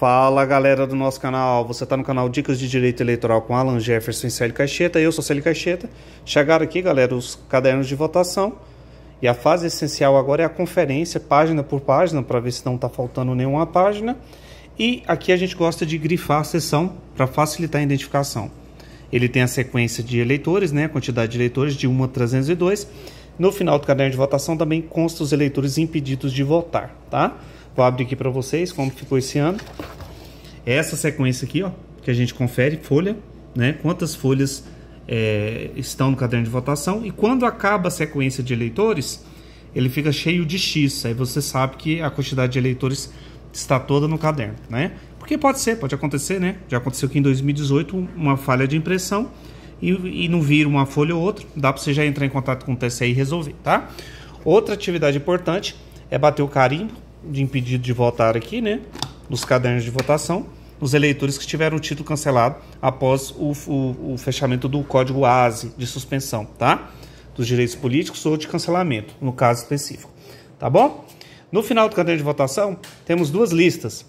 Fala galera do nosso canal, você está no canal Dicas de Direito Eleitoral com Alan Jefferson e Célio Caixeta, eu sou Célio Caixeta. Chegaram aqui galera os cadernos de votação e a fase essencial agora é a conferência, página por página, para ver se não está faltando nenhuma página. E aqui a gente gosta de grifar a sessão para facilitar a identificação. Ele tem a sequência de eleitores, né, a quantidade de eleitores de 1 a 302. No final do caderno de votação também consta os eleitores impedidos de votar, tá? Vou abrir aqui para vocês como ficou esse ano. Essa sequência aqui, ó, que a gente confere, folha, né? Quantas folhas é, estão no caderno de votação. E quando acaba a sequência de eleitores, ele fica cheio de X. Aí você sabe que a quantidade de eleitores está toda no caderno, né? Porque pode ser, pode acontecer, né? Já aconteceu que em 2018 uma falha de impressão e, e não vira uma folha ou outra. Dá para você já entrar em contato com o TCE e resolver, tá? Outra atividade importante é bater o carimbo de impedido de votar aqui, né? Nos cadernos de votação, os eleitores que tiveram o título cancelado após o, o, o fechamento do código ASE de suspensão, tá? Dos direitos políticos ou de cancelamento, no caso específico, tá bom? No final do caderno de votação, temos duas listas.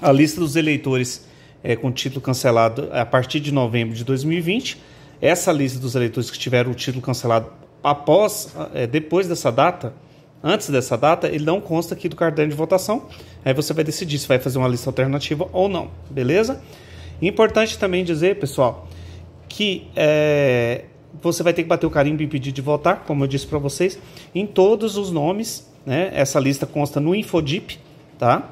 A lista dos eleitores é, com título cancelado a partir de novembro de 2020. Essa lista dos eleitores que tiveram o título cancelado após, é, depois dessa data, antes dessa data, ele não consta aqui do caderno de votação. Aí você vai decidir se vai fazer uma lista alternativa ou não, beleza? Importante também dizer, pessoal, que é, você vai ter que bater o carimbo e pedir de votar, como eu disse para vocês, em todos os nomes. Né? Essa lista consta no Infodip, tá?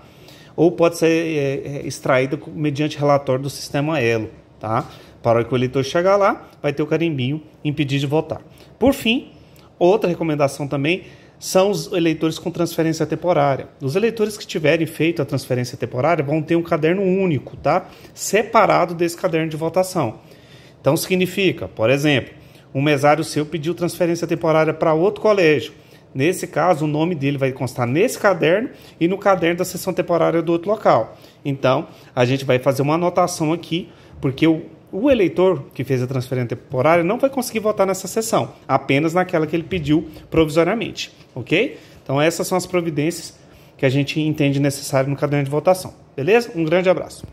Ou pode ser é, é extraída mediante relatório do sistema Elo, tá? Para que o eleitor chegar lá, vai ter o carimbinho impedir de votar. Por fim, outra recomendação também são os eleitores com transferência temporária. Os eleitores que tiverem feito a transferência temporária vão ter um caderno único, tá? Separado desse caderno de votação. Então significa, por exemplo, um mesário seu pediu transferência temporária para outro colégio. Nesse caso, o nome dele vai constar nesse caderno e no caderno da sessão temporária do outro local. Então, a gente vai fazer uma anotação aqui, porque o o eleitor que fez a transferência temporária não vai conseguir votar nessa sessão, apenas naquela que ele pediu provisoriamente, ok? Então essas são as providências que a gente entende necessário no caderno de votação, beleza? Um grande abraço.